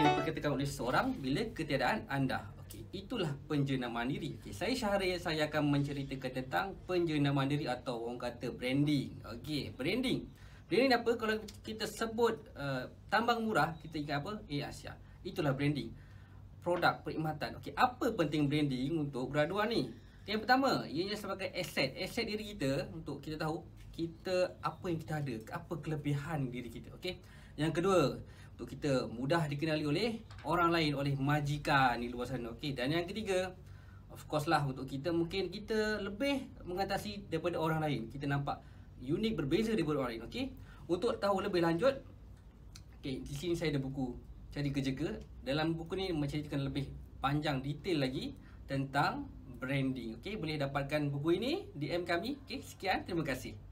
diperkatakan oleh seseorang bila ketiadaan anda. Okey, itulah penjenamaan diri. Okey, saya Syahril saya akan menceritakan tentang penjenamaan diri atau orang kata branding. Okey, branding. Branding apa? Kalau kita sebut uh, tambang murah, kita ingat apa? Eh Asia. Itulah branding. Produk perkhidmatan. Okey, apa penting branding untuk graduan ni? Yang pertama, ianya sebagai aset. Aset diri kita untuk kita tahu kita apa yang kita ada, apa kelebihan diri kita. Okey. Yang kedua, untuk kita mudah dikenali oleh orang lain, oleh majikan di luar sana. Okey. Dan yang ketiga, of course lah untuk kita mungkin kita lebih mengatasi daripada orang lain. Kita nampak unik berbeza daripada orang lain. Okey. Untuk tahu lebih lanjut, okey, di sini saya ada buku Cari Kerja Ke. Dalam buku ni menceritakan lebih panjang detail lagi tentang branding. Okey, boleh dapatkan buku ini DM kami. Okey, sekian. Terima kasih.